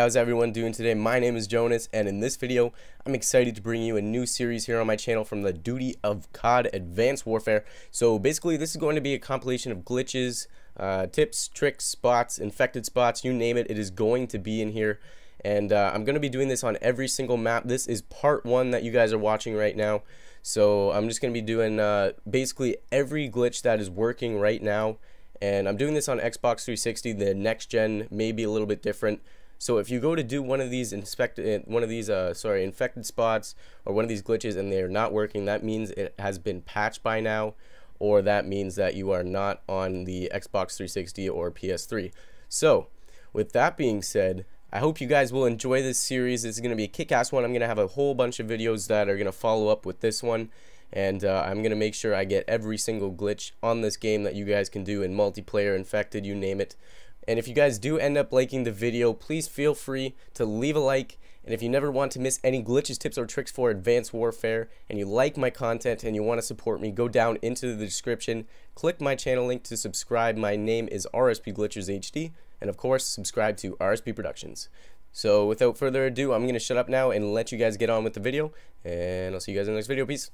how's everyone doing today? My name is Jonas, and in this video, I'm excited to bring you a new series here on my channel from the Duty of COD Advanced Warfare. So basically, this is going to be a compilation of glitches, uh, tips, tricks, spots, infected spots, you name it, it is going to be in here. And uh, I'm going to be doing this on every single map. This is part one that you guys are watching right now. So I'm just going to be doing uh, basically every glitch that is working right now and I'm doing this on Xbox 360 the next gen may be a little bit different so if you go to do one of these inspected one of these uh, sorry infected spots or one of these glitches and they're not working that means it has been patched by now or that means that you are not on the Xbox 360 or PS3 so with that being said I hope you guys will enjoy this series. It's going to be a kick-ass one. I'm going to have a whole bunch of videos that are going to follow up with this one and uh, I'm gonna make sure I get every single glitch on this game that you guys can do in multiplayer, infected, you name it. And if you guys do end up liking the video, please feel free to leave a like. And if you never want to miss any glitches, tips, or tricks for Advanced Warfare, and you like my content and you want to support me, go down into the description, click my channel link to subscribe. My name is RSP Glitchers HD, and of course, subscribe to RSP Productions. So without further ado, I'm going to shut up now and let you guys get on with the video, and I'll see you guys in the next video. Peace.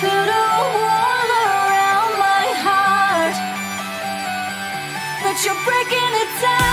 put a wall around my heart, but you're breaking it down.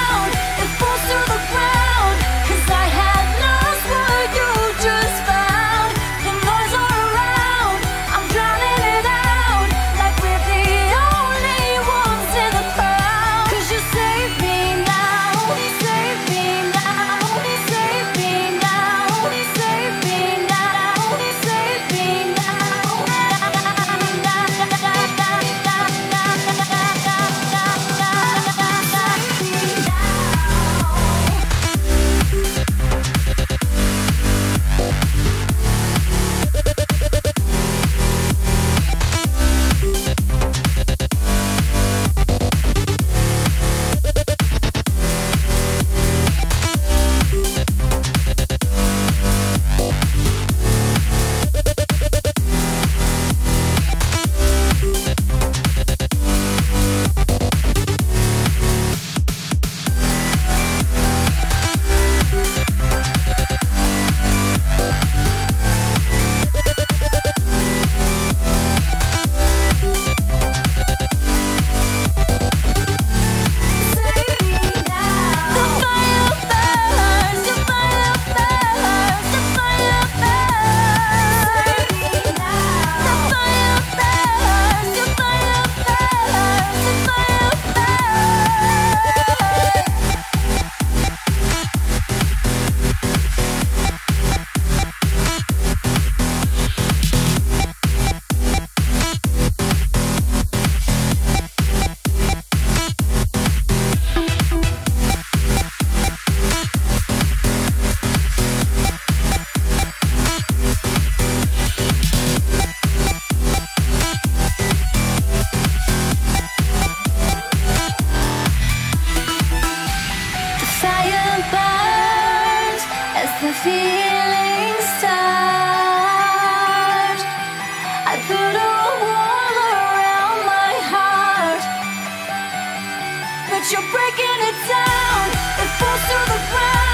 you're breaking it down. It falls to the ground.